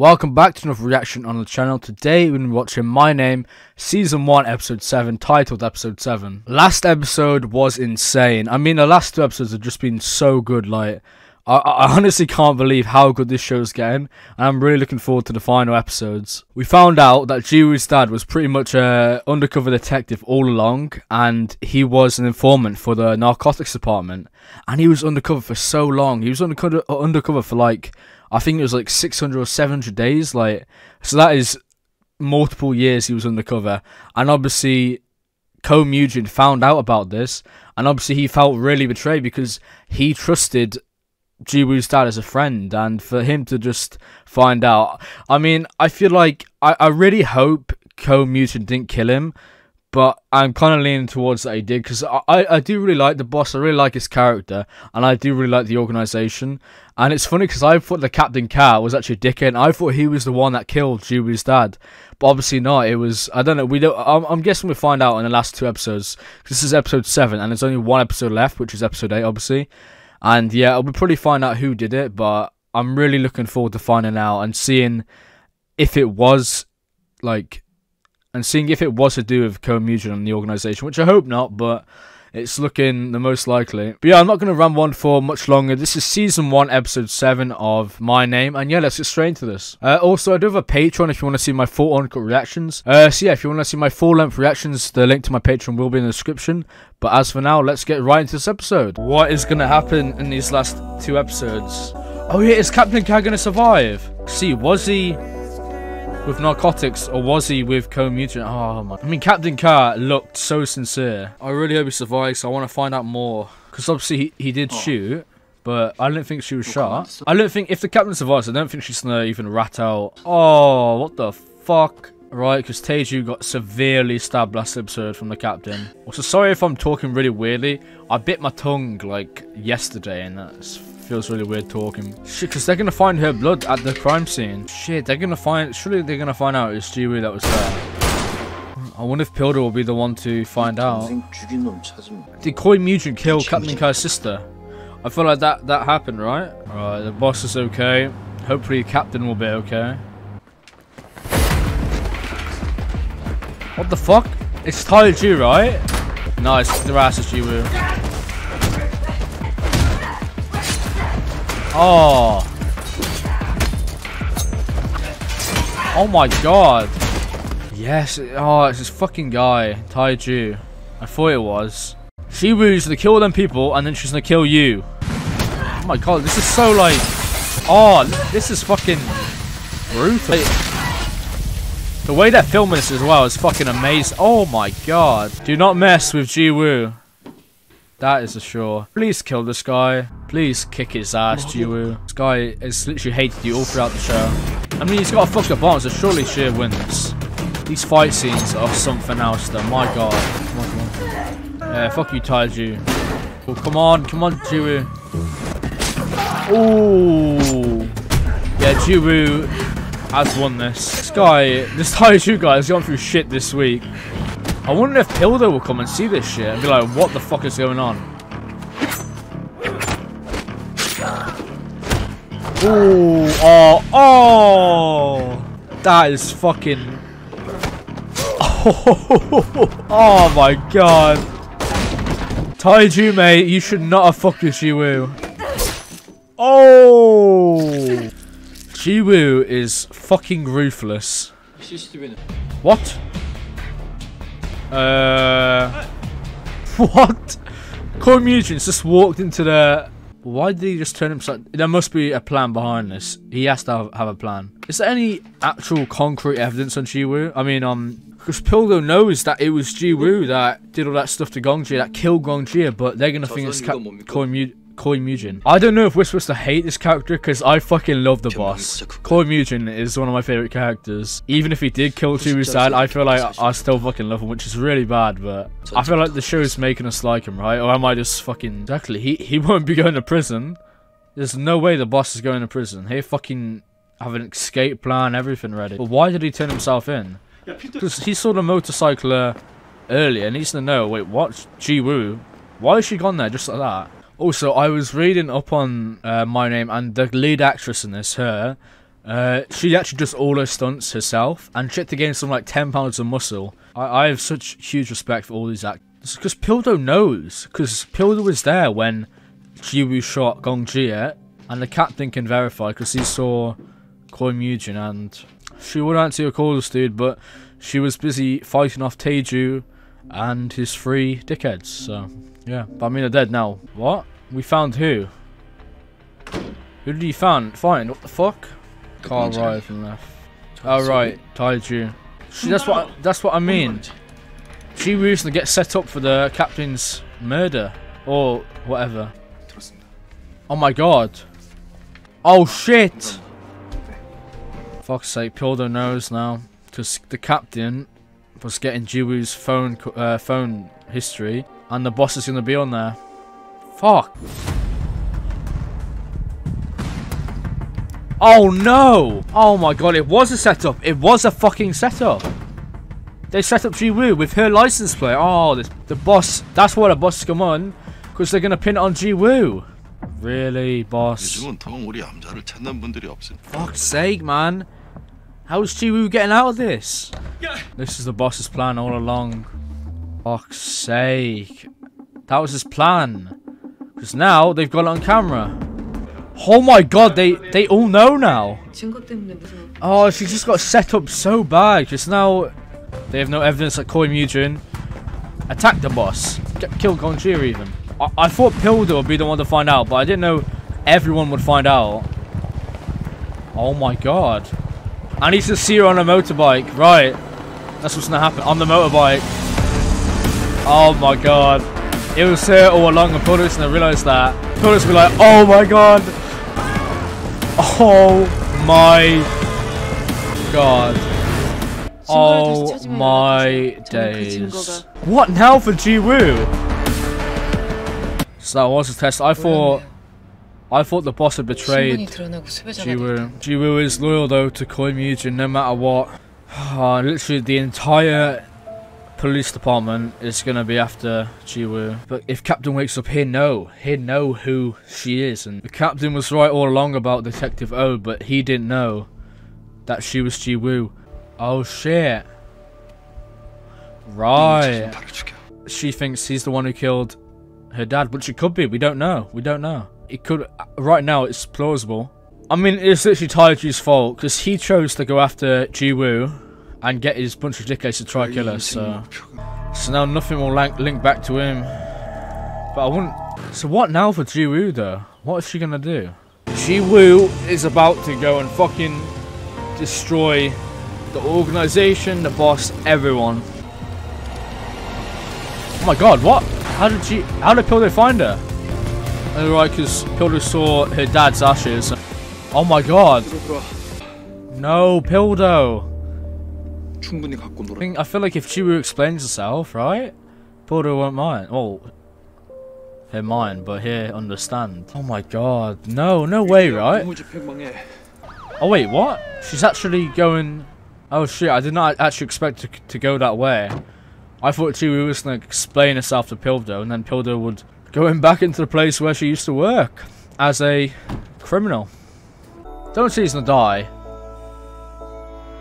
Welcome back to another reaction on the channel. Today we're watching My Name Season 1 Episode 7, titled Episode 7. Last episode was insane. I mean, the last two episodes have just been so good, like... I, I honestly can't believe how good this show's getting, and I'm really looking forward to the final episodes. We found out that Jiwoo's dad was pretty much a undercover detective all along, and he was an informant for the narcotics department, and he was undercover for so long. He was undercover for like I think it was like 600 or 700 days, like so that is multiple years he was undercover, and obviously Ko Mujin found out about this, and obviously he felt really betrayed because he trusted Jiwoo's dad as a friend, and for him to just find out, I mean, I feel like I, I really hope Ko Mujin didn't kill him, but I'm kind of leaning towards that he did because I, I do really like the boss. I really like his character, and I do really like the organization. And it's funny because I thought the Captain Cat was actually a dickhead. I thought he was the one that killed Jiwoo's dad, but obviously not. It was I don't know. We don't. I'm, I'm guessing we find out in the last two episodes. This is episode seven, and there's only one episode left, which is episode eight, obviously. And yeah, we'll probably find out who did it, but I'm really looking forward to finding out and seeing if it was like and seeing if it was to do with Ko Mujin and the organization, which I hope not, but it's looking the most likely. But yeah, I'm not going to run one for much longer. This is season 1, episode 7 of My Name. And yeah, let's get straight into this. Uh, also, I do have a Patreon if you want to see my full uncut reactions. Uh, so yeah, if you want to see my full length reactions, the link to my Patreon will be in the description. But as for now, let's get right into this episode. What is going to happen in these last two episodes? Oh yeah, is Captain Cat going to survive? See, was he with narcotics, or was he with Ko Mujin? Oh my! I mean, Captain Cat looked so sincere. I really hope he survives. So I want to find out more because obviously he, he did oh. shoot. But I don't think she was shot. I don't think if the captain survives, I don't think she's gonna even rat out. Oh, what the fuck? Right, because Taeju got severely stabbed last episode from the captain. Also, sorry if I'm talking really weirdly. I bit my tongue, like, yesterday, and that feels really weird talking. Shit, because they're going to find her blood at the crime scene. Shit, they're going to find... Surely they're going to find out it's Jiwoo that was there. I wonder if Pildo will be the one to find out. Did Koi Mujin kill Captain Kai's sister? I feel like that, that happened, right? Alright, the boss is okay. Hopefully the Captain will be okay. What the fuck? It's Taeju, right? Nice, the ass is Jiwoo. Oh. Ah. Oh my god. Yes. Oh, it's this fucking guy. Taeju. I thought it was. She to kill them people and then she's gonna kill you. Oh my god, this is so like... Oh, this is fucking brutal. The way they're filming this as well is fucking amazing. Oh my god. Do not mess with Ji Woo. That is a sure. Please kill this guy. Please kick his ass, Ji Woo. This guy has literally hated you all throughout the show. I mean, he's got a up arm, so surely Sheer wins. These fight scenes are something else, though. My god. Come on, come on. Yeah, fuck you, Taeju. Oh, come on, come on, Jiwoo. Ooh. Yeah, Jiwoo has won this. This guy, this Taeju guy has gone through shit this week. I wonder if Pildo will come and see this shit and be like, what the fuck is going on? Ooh, oh, oh! That is fucking... Oh, oh my god. Taeju, mate, you should not have fucked with Jiwoo. Oh! Jiwoo is fucking ruthless. What? Uh, what? Core Mutants just walked into the... Why did he just turn himself... There must be a plan behind this. He has to have, have a plan. Is there any actual concrete evidence on Jiwoo? I mean, um... Because Pildo knows that it was Jiwoo that did all that stuff to Gongji, that killed Gongji, but they're gonna think it's Koi Mut Koi Mujin. I don't know if we're supposed to hate this character because I fucking love the boss. Koi Mujin is one of my favorite characters. Even if he did kill Jiwoo's dad, I feel like I still fucking love him, which is really bad, but I feel like the show is making us like him, right? Or am I just fucking... Exactly, he, he won't be going to prison. There's no way the boss is going to prison. He fucking have an escape plan, everything ready. But why did he turn himself in? Because he saw the motorcycler earlier and needs to know, wait, what? Jiwoo? Why is she gone there just like that? Also, I was reading up on uh, My Name, and the lead actress in this, her, Uh, she actually does all her stunts herself, and she had to gain some like 10 pounds of muscle. I, I have such huge respect for all these actors. Because Pildo knows, because Pildo was there when Jiwoo shot Gong Jie, and the captain can verify because he saw Koi Mujin, and she would answer your calls, dude, but she was busy fighting off Taeju and his three dickheads, so yeah. But I mean, they're dead now. What? We found who? Who did he find? Find? What the fuck? Car right and left. Oh right, Taeju. See, that's what I, that's what I mean. She recently gets set up for the captain's murder or whatever. Oh my god. Oh shit. Fuck's sake, Pildo knows now because the captain was getting Jiwoo's phone uh, phone history, and the boss is gonna be on there. Fuck. Oh no! Oh my god, it was a setup. It was a fucking setup. They set up Jiwoo with her license plate. Oh, the, the boss. That's why the boss come on. Because they're going to pin it on Jiwoo. Really, boss? Fuck's sake, man. How's Jiwoo getting out of this? This is the boss's plan all along. Fuck's sake. That was his plan. Because now they've got it on camera. Oh my god, they they all know now. Oh, she just got set up so bad. Just now, they have no evidence that Koi Mujin attacked the boss. Get, killed Gonjir even. I, I thought Pildo would be the one to find out, but I didn't know everyone would find out. Oh my god. I need to see her on a motorbike. Right. That's what's gonna happen. On the motorbike. Oh my god. It was her all along and Pildo's gonna realise that. Pildo's be like, oh my god. Oh my god. Oh my days. What now for Jiwoo? So that was a test. I thought I thought the boss had betrayed Jiwoo. Jiwoo is loyal though to Koi Mujin no matter what. Oh, literally the entire police department is gonna be after Jiwoo. But if Captain wakes up, he'll know. He'll know who she is. And the captain was right all along about Detective O, but he didn't know that she was Jiwoo. Oh shit. Right. She thinks he's the one who killed her dad, which it could be. We don't know. We don't know. It could. Right now, it's plausible. I mean, it's literally Taeju's fault because he chose to go after Jiwoo and get his bunch of dickheads to try kill us. So, so now nothing will link, link back to him. But I wouldn't. So what now for Jiwoo though? What is she gonna do? Jiwoo is about to go and fucking destroy the organization, the boss, everyone. Oh my god, what? How did she? How did Pildo find her? Oh, right, because Pildo saw her dad's ashes. Oh my god. No, Pildo. I, think, I feel like if Jiwoo explains herself, right? Pildo won't mind. Oh, he'll mind, but he'll understand. Oh my god. No, no way, right? Oh wait, what? She's actually going... Oh shit, I did not actually expect to, to go that way. I thought Jiwoo was going to explain herself to Pildo, and then Pildo would go in back into the place where she used to work as a criminal. Don't see he's going to die.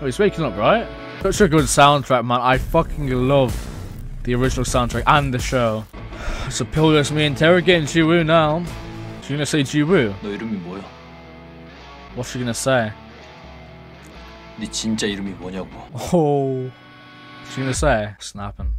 Oh, he's waking up, right? Such a good soundtrack, man. I fucking love the original soundtrack and the show. So Pildo's me interrogating Jiwoo now. She's gonna say Jiwoo. 너 이름이 뭐야? What's she gonna say? 네 진짜 이름이 뭐냐고. Oh. What's she gonna say? Snapping.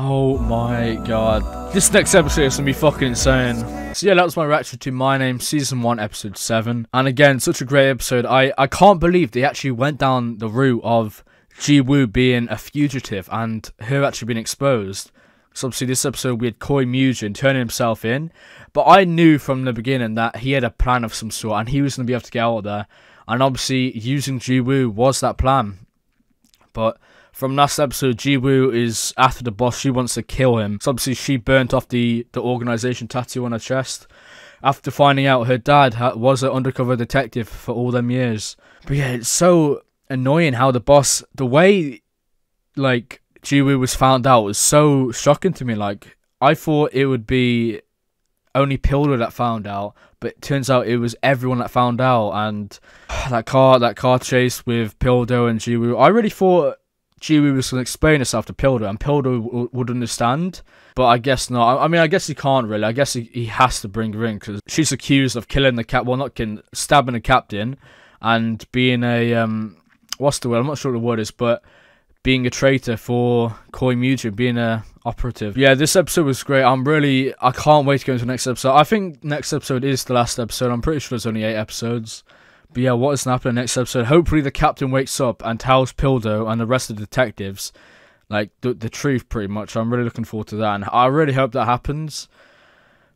Oh my god. This next episode is gonna be fucking insane. So yeah, that was my reaction to My Name Season 1 Episode 7. And again, such a great episode. I, I can't believe they actually went down the route of Jiwoo being a fugitive and her actually being exposed. So obviously this episode we had Koi Mujin turning himself in. But I knew from the beginning that he had a plan of some sort and he was going to be able to get out of there. And obviously using Jiwoo was that plan. But from last episode, Jiwoo is after the boss. She wants to kill him. So obviously she burnt off the, the organization tattoo on her chest. After finding out her dad was an undercover detective for all them years. But yeah, it's so annoying how the boss, the way, like, Jiwoo was found out was so shocking to me. Like, I thought it would be only Pildo that found out, but turns out it was everyone that found out. And that car, that car chase with Pildo and Jiwoo, I really thought Jiwoo was going to explain herself to Pildo, and Pildo w- would understand. But I guess not. I, mean, I guess he can't really. I guess he, he has to bring her in because she's accused of killing the cat. Well, not killing, stabbing the captain, and being a um, what's the word? I'm not sure what the word is, but being a traitor for Koinmyuji, being a operative. Yeah, this episode was great. I'm really, I can't wait to go into the next episode. I think next episode is the last episode. I'm pretty sure there's only eight episodes. But yeah, what is going to happen in the next episode? Hopefully the captain wakes up and tells Pildo and the rest of the detectives, like, the, the truth pretty much. I'm really looking forward to that. And I really hope that happens.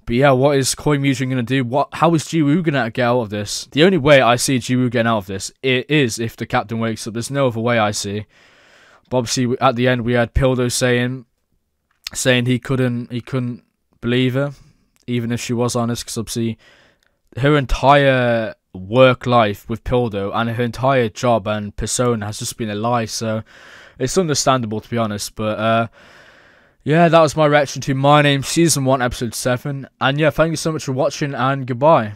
But yeah, what is Koinmyuji going to do? What? How is Jiwoo going to get out of this? The only way I see Jiwoo getting out of this it is if the captain wakes up. There's no other way I see. But obviously, at the end, we had Pildo saying, saying he couldn't, he couldn't believe her, even if she was honest, because obviously, her entire work life with Pildo and her entire job and persona has just been a lie. So it's understandable to be honest. But uh, yeah, that was my reaction to My Name Season 1 Episode 7. And yeah, thank you so much for watching and goodbye.